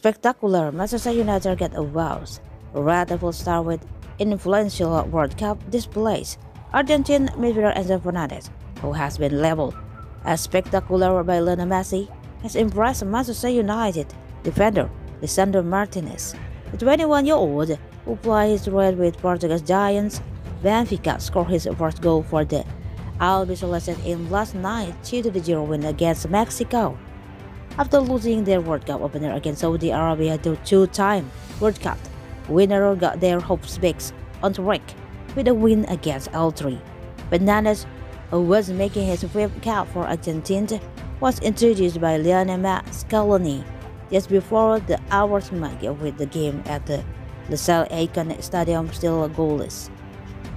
spectacular Manchester United get a wows. Red Devil star with influential World Cup displays. Argentine midfielder Enzo Fernandez, who has been labeled as spectacular by Lionel Messi, has impressed Manchester United defender Lisandro Martinez. The 21-year-old, who plays red with Portuguese Giants, Benfica scored his first goal for the Albiceleste in last night 2-0 win against Mexico. After losing their World Cup opener against Saudi Arabia, the two-time World Cup winner got their hopes back on track with a win against El Tri. Fernandez, who was making his fifth cap for Argentina, was introduced by Lionel Scaloni just before the hours mark with the game at the Lusail Iconic Stadium still goalless.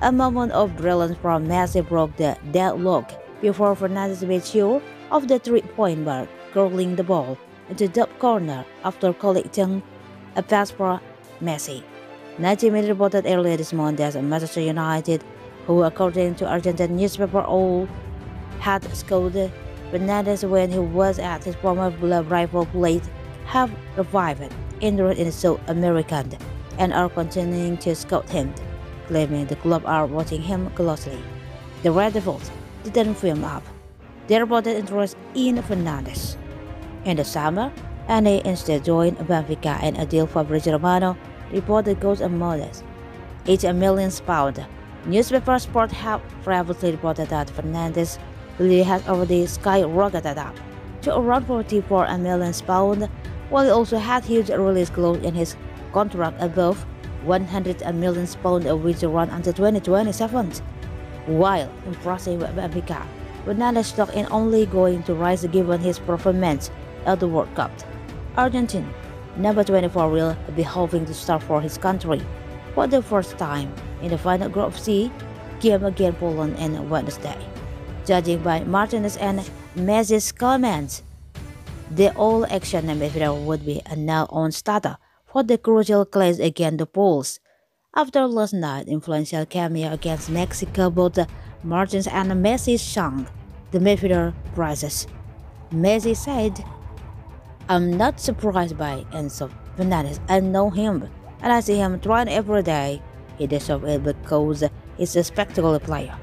A moment of brilliance from Messi broke the deadlock before Fernandez made sure of the three-point mark, curling the ball into the corner after collecting a pass for Messi. 90 Minutes reported earlier this month that Manchester United, who according to Argentine newspaper all had scored Fernandez when he was at his former club River Plate, have revived interest in South American and are continuing to scout him, claiming the club are watching him closely. The Red Devils didn't firm up. They reported interest in Fernandez. In the summer, and they instead joined Benfica and a deal for Fabrizio Romano reported goes unmodest. It's a million pound. Newspaper Sport have privately reported that Fernandez really has already skyrocketed up to around 44 million pound, while he also had huge release clause in his contract above 100 million pound which run until 2027. While impressive with Benfica, Fernandez stock in only going to rise given his performance at the World Cup. Argentina Number 24 will be hoping to start for his country for the first time in the final Group C game against Poland on Wednesday. Judging by Martinez and Messi's comments, the all-action midfielder would be a now-on starter for the crucial clash against the Poles. After last night's influential cameo against Mexico, both Martins and Messi sung the midfielder prizes. Messi said I'm not surprised by Enzo Fernandez. I know him, and I see him trying every day. He deserves it because he's a spectacular player.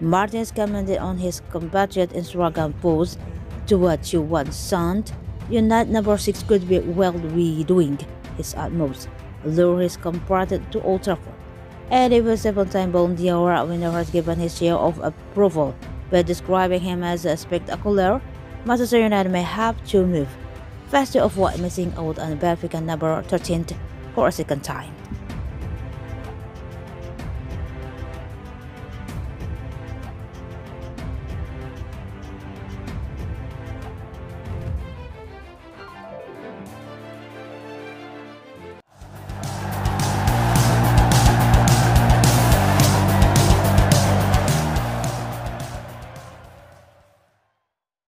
Martinez commented on his compatriot Instagram post to what you want, son. United number 6 could be well be doing his utmost. Lure his compatriot to Old Trafford. And even seven-time Ballon d'Or winner has given his share of approval by describing him as a spectacular. Manchester United may have to move faster of what missing out on Benfica number 13 for a second time.